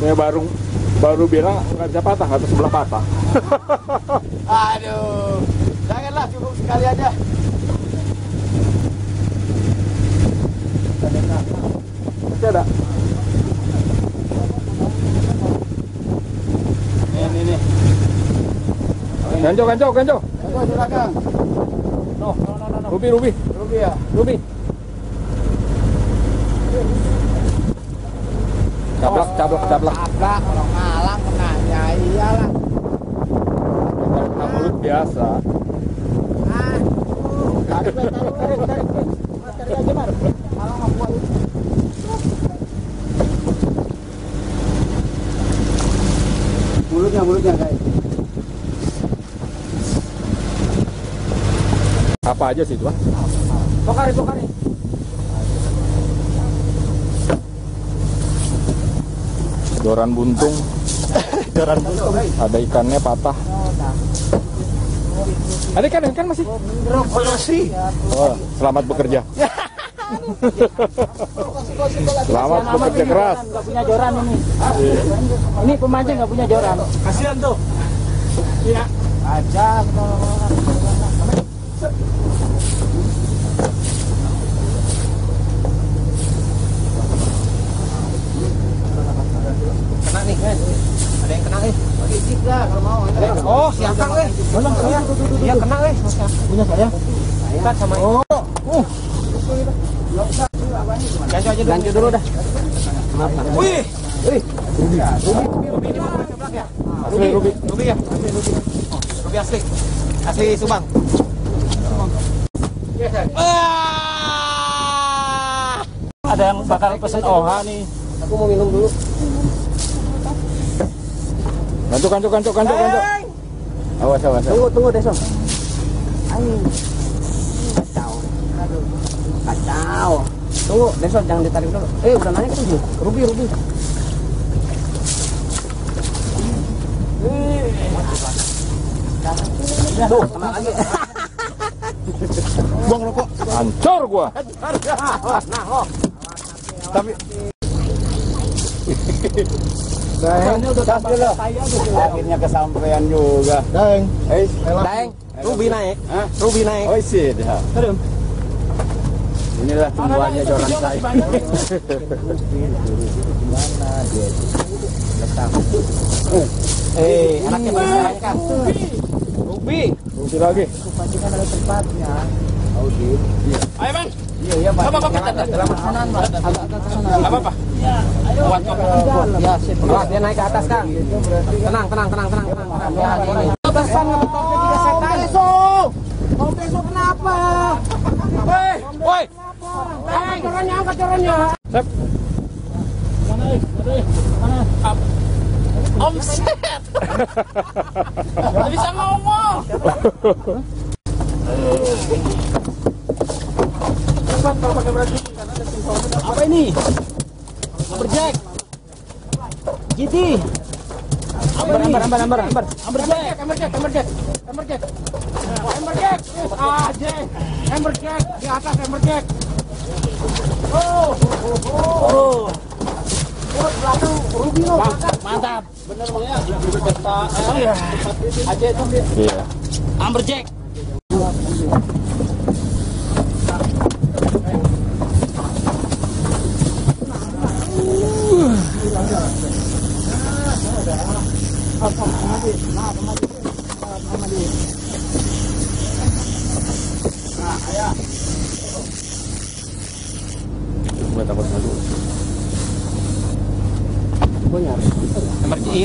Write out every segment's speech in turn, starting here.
Ya baru baru bilang nggak bisa patah, nggak tahu sebelah patah. Aduh. Janganlah cukup sekali aja. Masih ada. Ini ini. Ganjo, ganjo, ganjo. Ayo silakan. No, no, no, no. Ruby, Ruby, Rugi ya. Ruby. Cablak, cablak, cablak. Tablak kalau ngalang kena ya iyalah. Kalau kena mulut biasa. Ah. Tarik, tarik, tarik, tarik. Mas, tarik aja, Mas. Malang mau buat. Mulutnya, mulutnya guys. Apa aja sih itu? Pokari, pokari. Doran buntung. Doran buntung. Ada ikannya patah. Ada ikan, ikan masih. Masih. Oh, selamat bekerja. Selamat bekerja keras. Nggak punya joran ini. Ini pemancing nggak punya joran. Kasihan tuh. Aja. Kena nih, guys. Ada yang kena nih. Bagi tip lah kalau mau. Oh, siapa nih? Belum Iya kena nih. Punya saya. Kita sama. Oh. Uh. Ganti aja dulu. Ganti dulu dah. Wih. Asli Ruby. Ruby ya? Ruby asli. Asli Subang. Ah! Ada yang bakal pesen OHA nih. Aku mau minum dulu. Ganco, ganco, ganco, ganco, ganco. Awas, awas. Tunggu, tunggu Deso. Ayo. Kacau. Aduh. Kacau. Tunggu, Deso jangan ditarik dulu. Eh, udah naik tuh. Ruby, Ruby. Tuh, kena lagi. Buang rokok. Hancur gua. Tapi Gitu. akhirnya kesampaian juga. Daeng. Eh, Daeng, Ruby naik. Hah? Ruby naik. Oh, sih dah. Inilah tumbuhannya joran saya. Eh, anaknya pada naik kan. Ruby. Ruby lagi. Pancingan ada tempatnya. Ayo, Bang. Iya, iya, Pak. Apa, apa. Agak. Ya, sip. Dia naik ke atas, Kang. Tenang, tenang, tenang, tenang, tenang. tenang. Ya, ini. Pesan ngetopnya tiga setan. Beso. Om Beso kenapa? Woi, woi. Angkat corannya, angkat corannya. Sep. Omset. Bisa ngomong. Apa ini? Amberjack. GT. Amber, amber, amber, amber, amber. Amberjack, amberjack, amberjack, amberjack. Amberjack. Ah, Jack. Amberjack di atas amberjack. Oh, oh. Oh iya. Aja itu Iya. Amberjack.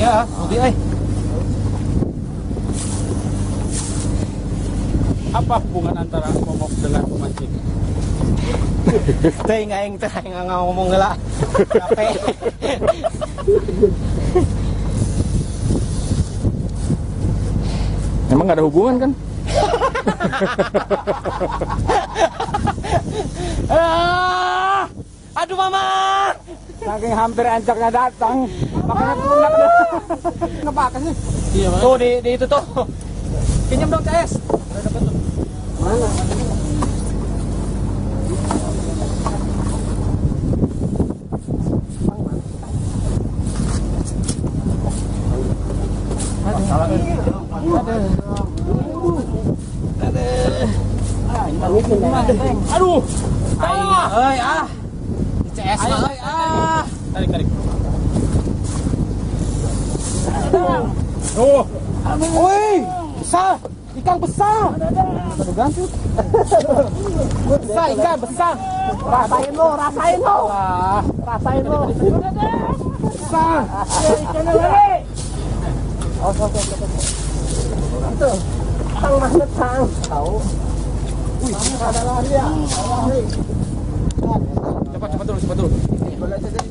Iya, Ruby eh. Apa hubungan antara momok dengan pemancing? Teh nggak yang teh nggak ngomong lah. Capek. Emang nggak ada hubungan kan? Ah! Aduh mama. Saking hampir encoknya datang. Makanya pulang dah. Ngebakas nih. Iya, tuh di, di itu tuh. Pinjam dong CS. Mana? Aduh. Aduh. Aduh. Aduh. Aduh. Aduh. Aduh. Aduh. Aduh. Aduh. Aduh. Tarik tarik. Oh. Woi, besar. Ikan besar. Besar ikan besar. Rasain lo, rasain lo. Rasain lo. besar. Ikannya lari. Itu. Tang magnet tang. Tahu. Wih, ada lari ya. Cepat cepat dulu, cepat dulu.